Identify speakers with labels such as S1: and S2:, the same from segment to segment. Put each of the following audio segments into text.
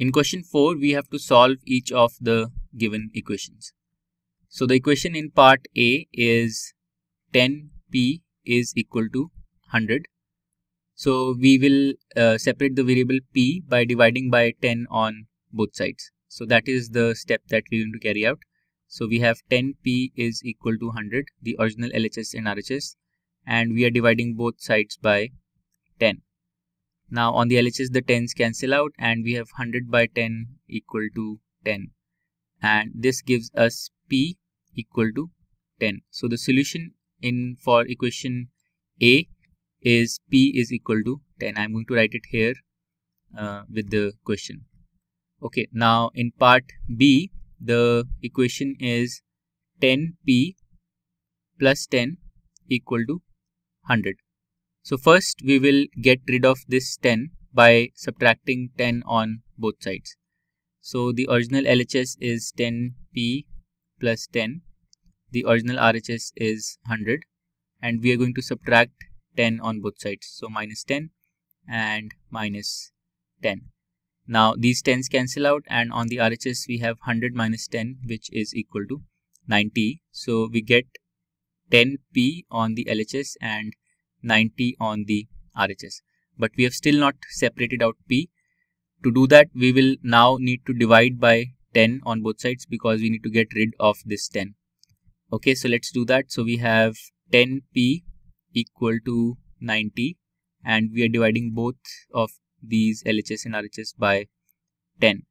S1: In question 4, we have to solve each of the given equations. So the equation in part A is 10p is equal to 100. So we will uh, separate the variable p by dividing by 10 on both sides. So that is the step that we're going to carry out. So we have 10p is equal to 100, the original LHS and RHS, and we are dividing both sides by 10. Now on the LHS the 10s cancel out and we have 100 by 10 equal to 10 and this gives us P equal to 10. So the solution in for equation A is P is equal to 10. I'm going to write it here uh, with the question. Okay, now in part B the equation is 10P plus 10 equal to 100. So first we will get rid of this 10 by subtracting 10 on both sides. So the original LHS is 10p plus 10. The original RHS is 100 and we are going to subtract 10 on both sides. So minus 10 and minus 10. Now these 10s cancel out and on the RHS we have 100 minus 10 which is equal to 90. So we get 10p on the LHS and 90 on the RHS. But we have still not separated out P. To do that, we will now need to divide by 10 on both sides because we need to get rid of this 10. Okay, so let's do that. So we have 10P equal to 90 and we are dividing both of these LHS and RHS by 10.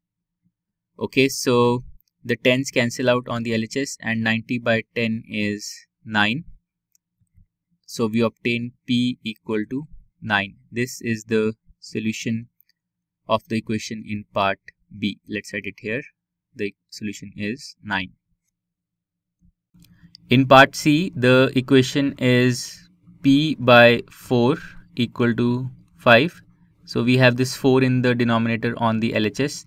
S1: Okay, so the 10s cancel out on the LHS and 90 by 10 is 9 so we obtain P equal to 9. This is the solution of the equation in part B. Let's write it here. The solution is 9. In part C, the equation is P by 4 equal to 5. So we have this 4 in the denominator on the LHS.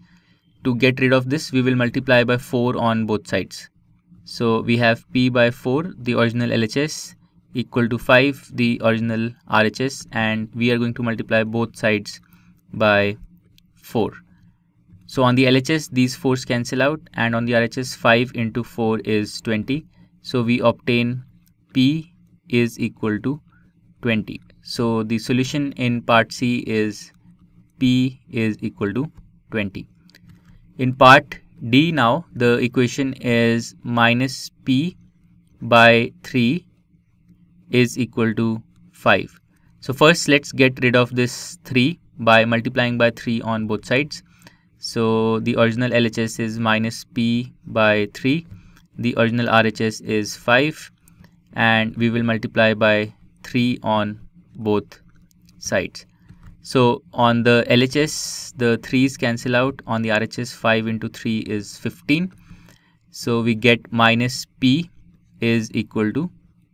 S1: To get rid of this, we will multiply by 4 on both sides. So we have P by 4, the original LHS, equal to 5 the original RHS and we are going to multiply both sides by 4. So on the LHS these 4's cancel out and on the RHS 5 into 4 is 20. So we obtain P is equal to 20. So the solution in part C is P is equal to 20. In part D now the equation is minus P by 3 is equal to 5. So first let's get rid of this 3 by multiplying by 3 on both sides. So the original LHS is minus P by 3. The original RHS is 5 and we will multiply by 3 on both sides. So on the LHS the 3's cancel out on the RHS 5 into 3 is 15. So we get minus P is equal to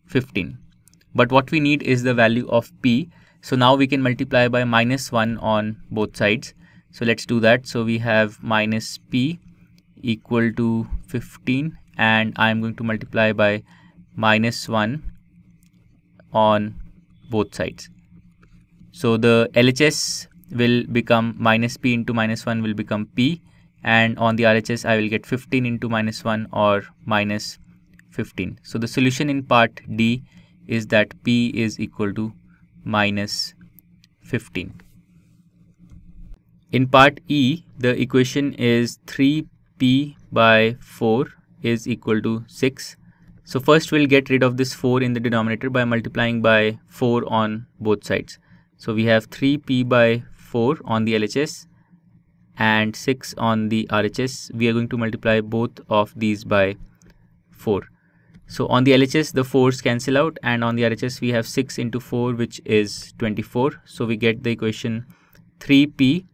S1: 15 but what we need is the value of p. So now we can multiply by minus 1 on both sides. So let's do that. So we have minus p equal to 15 and I am going to multiply by minus 1 on both sides. So the LHS will become minus p into minus 1 will become p and on the RHS I will get 15 into minus 1 or minus 15 so the solution in part D is that P is equal to minus 15. In part E, the equation is 3P by 4 is equal to 6. So first we'll get rid of this 4 in the denominator by multiplying by 4 on both sides. So we have 3P by 4 on the LHS and 6 on the RHS. We are going to multiply both of these by 4. So on the LHS, the 4's cancel out and on the RHS, we have 6 into 4, which is 24. So we get the equation 3P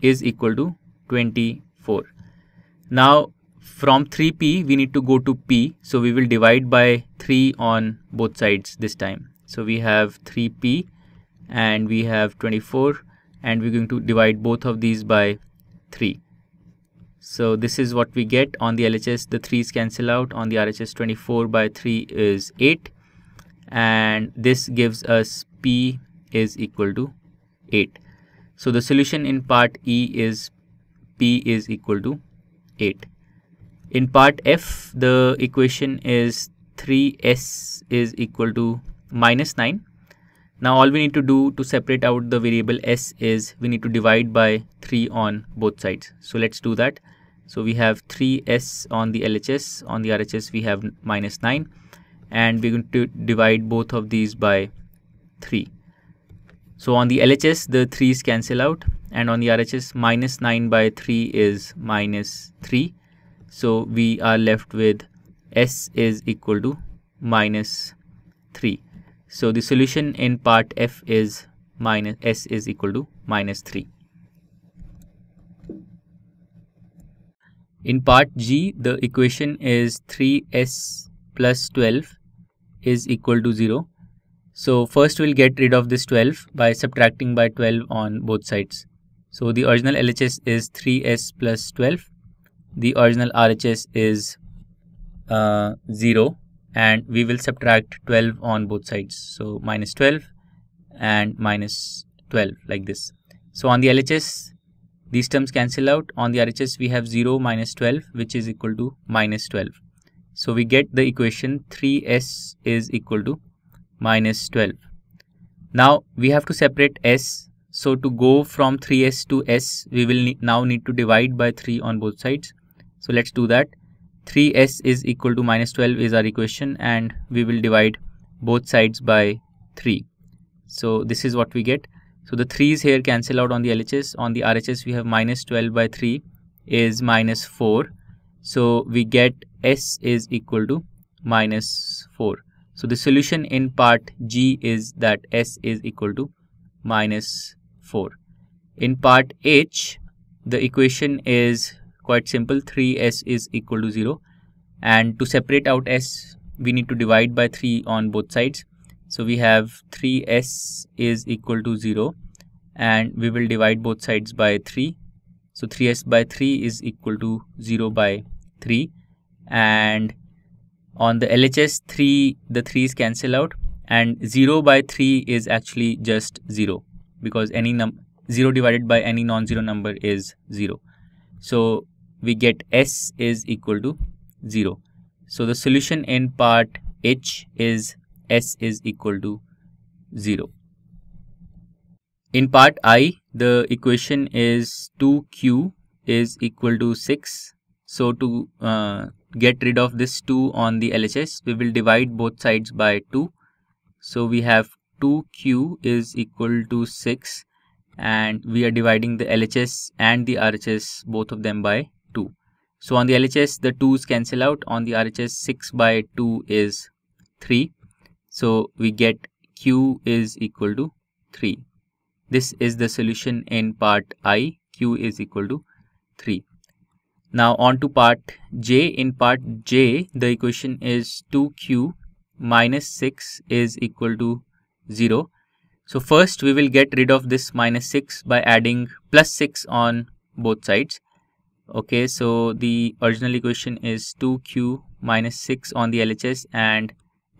S1: is equal to 24. Now from 3P, we need to go to P. So we will divide by 3 on both sides this time. So we have 3P and we have 24 and we're going to divide both of these by 3. So this is what we get on the LHS. The 3's cancel out. On the RHS, 24 by 3 is 8. And this gives us P is equal to 8. So the solution in part E is p is equal to 8. In part f, the equation is 3s is equal to minus 9. Now all we need to do to separate out the variable s is we need to divide by 3 on both sides. So let's do that. So we have 3s on the LHS, on the RHS we have minus 9 and we're going to divide both of these by 3. So on the LHS the 3's cancel out and on the RHS minus 9 by 3 is minus 3. So we are left with S is equal to minus 3. So the solution in part F is minus S is equal to minus 3. In part G, the equation is 3s plus 12 is equal to 0. So first we'll get rid of this 12 by subtracting by 12 on both sides. So the original LHS is 3s plus 12. The original RHS is uh, 0 and we will subtract 12 on both sides. So minus 12 and minus 12 like this. So on the LHS these terms cancel out. On the RHS, we have 0 minus 12, which is equal to minus 12. So we get the equation 3s is equal to minus 12. Now we have to separate s. So to go from 3s to s, we will ne now need to divide by 3 on both sides. So let's do that. 3s is equal to minus 12 is our equation and we will divide both sides by 3. So this is what we get. So the 3's here cancel out on the LHS. On the RHS we have minus 12 by 3 is minus 4. So we get S is equal to minus 4. So the solution in part G is that S is equal to minus 4. In part H the equation is quite simple 3S is equal to 0 and to separate out S we need to divide by 3 on both sides so we have 3s is equal to 0 and we will divide both sides by 3. So 3s by 3 is equal to 0 by 3 and on the LHS 3 the 3's cancel out and 0 by 3 is actually just 0 because any num 0 divided by any non-zero number is 0. So we get s is equal to 0. So the solution in part H is s is equal to 0. In part i, the equation is 2q is equal to 6. So to uh, get rid of this 2 on the LHS, we will divide both sides by 2. So we have 2q is equal to 6 and we are dividing the LHS and the RHS both of them by 2. So on the LHS the 2's cancel out on the RHS 6 by 2 is 3 so we get Q is equal to 3. This is the solution in part I. Q is equal to 3. Now on to part J. In part J, the equation is 2Q minus 6 is equal to 0. So first we will get rid of this minus 6 by adding plus 6 on both sides. Okay, so the original equation is 2q minus 6 on the LHS and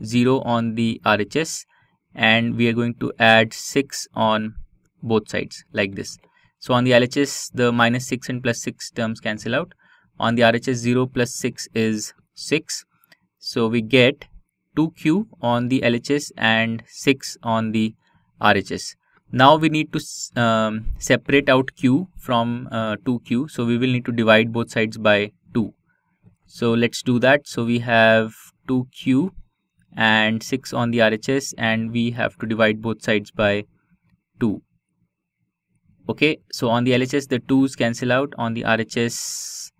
S1: 0 on the RHS and we are going to add 6 on both sides like this. So on the LHS the minus 6 and plus 6 terms cancel out. On the RHS 0 plus 6 is 6. So we get 2q on the LHS and 6 on the RHS. Now we need to um, separate out q from uh, 2q. So we will need to divide both sides by 2. So let's do that. So we have 2q and 6 on the RHS and we have to divide both sides by 2 okay so on the LHS the 2's cancel out on the RHS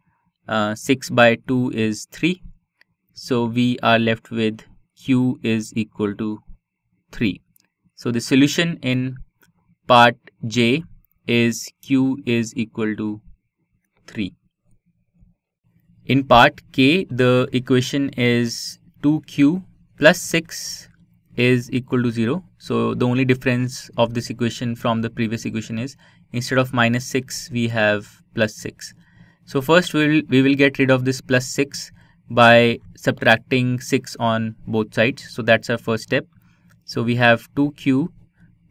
S1: uh, 6 by 2 is 3 so we are left with Q is equal to 3 so the solution in part J is Q is equal to 3 in part K the equation is 2Q plus 6 is equal to 0. So the only difference of this equation from the previous equation is instead of minus 6 we have plus 6. So first we will, we will get rid of this plus 6 by subtracting 6 on both sides. So that's our first step. So we have 2q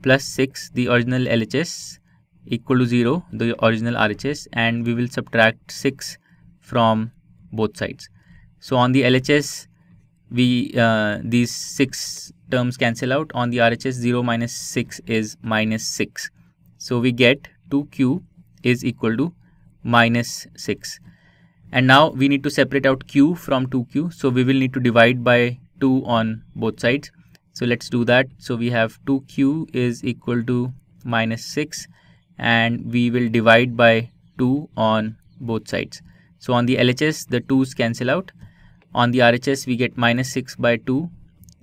S1: plus 6 the original LHS equal to 0 the original RHS and we will subtract 6 from both sides. So on the LHS we uh, these 6 terms cancel out. On the RHS 0 minus 6 is minus 6 so we get 2q is equal to minus 6 and now we need to separate out q from 2q so we will need to divide by 2 on both sides so let's do that. So we have 2q is equal to minus 6 and we will divide by 2 on both sides. So on the LHS the 2's cancel out. On the RHS we get minus 6 by 2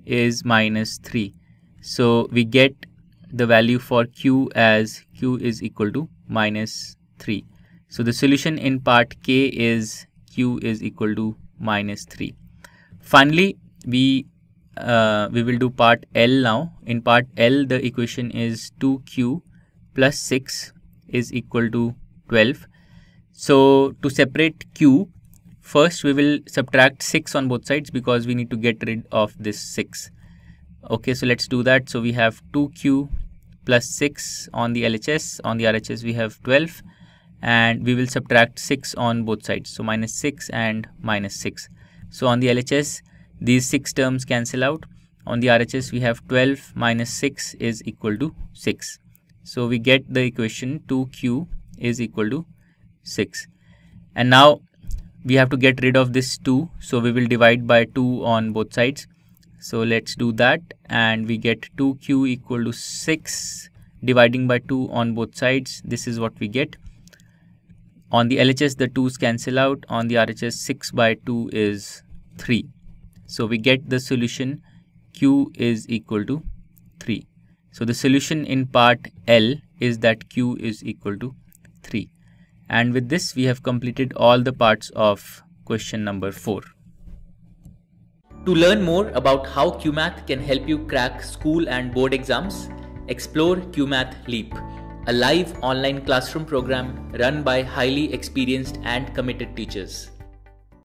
S1: is minus 3 so we get the value for q as q is equal to minus 3 so the solution in part k is q is equal to minus 3 finally we uh, we will do part L now. In part L, the equation is 2q plus 6 is equal to 12. So to separate q, first we will subtract 6 on both sides because we need to get rid of this 6. Okay, so let's do that. So we have 2q plus 6 on the LHS. On the RHS we have 12 and we will subtract 6 on both sides. So minus 6 and minus 6. So on the LHS these 6 terms cancel out. On the RHS we have 12 minus 6 is equal to 6. So we get the equation 2q is equal to 6. And now we have to get rid of this 2. So we will divide by 2 on both sides. So let's do that and we get 2q equal to 6 dividing by 2 on both sides. This is what we get. On the LHS the 2's cancel out. On the RHS 6 by 2 is 3. So we get the solution Q is equal to 3. So the solution in part L is that Q is equal to 3. And with this we have completed all the parts of question number 4.
S2: To learn more about how Cuemath can help you crack school and board exams, explore Cuemath Leap, a live online classroom program run by highly experienced and committed teachers.